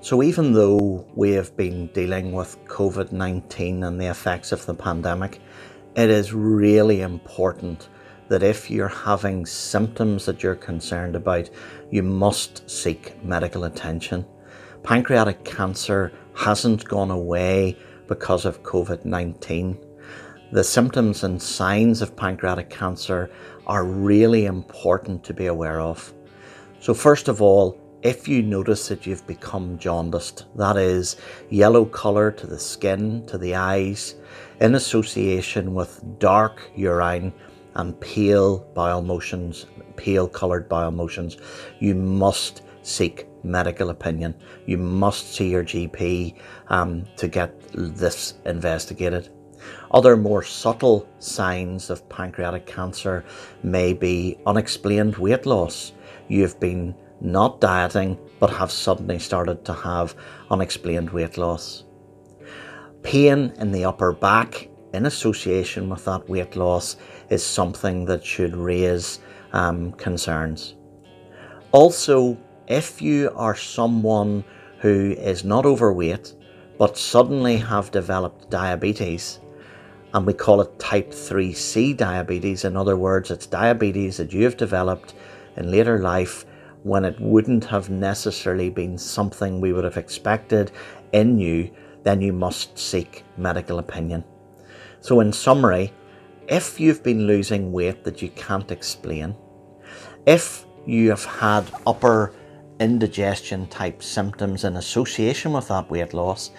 So, even though we have been dealing with COVID 19 and the effects of the pandemic, it is really important that if you're having symptoms that you're concerned about, you must seek medical attention. Pancreatic cancer hasn't gone away because of COVID 19. The symptoms and signs of pancreatic cancer are really important to be aware of. So, first of all, if you notice that you've become jaundiced, that is, yellow colour to the skin, to the eyes, in association with dark urine and pale bowel motions, pale coloured bowel motions, you must seek medical opinion. You must see your GP um, to get this investigated. Other more subtle signs of pancreatic cancer may be unexplained weight loss. You've been not dieting, but have suddenly started to have unexplained weight loss. Pain in the upper back in association with that weight loss is something that should raise um, concerns. Also, if you are someone who is not overweight but suddenly have developed diabetes, and we call it type 3C diabetes, in other words, it's diabetes that you have developed in later life when it wouldn't have necessarily been something we would have expected in you, then you must seek medical opinion. So, in summary, if you've been losing weight that you can't explain, if you have had upper indigestion type symptoms in association with that weight loss,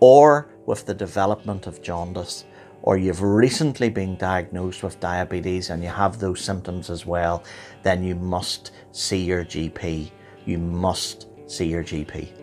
or with the development of jaundice, or you've recently been diagnosed with diabetes and you have those symptoms as well, then you must see your GP. You must see your GP.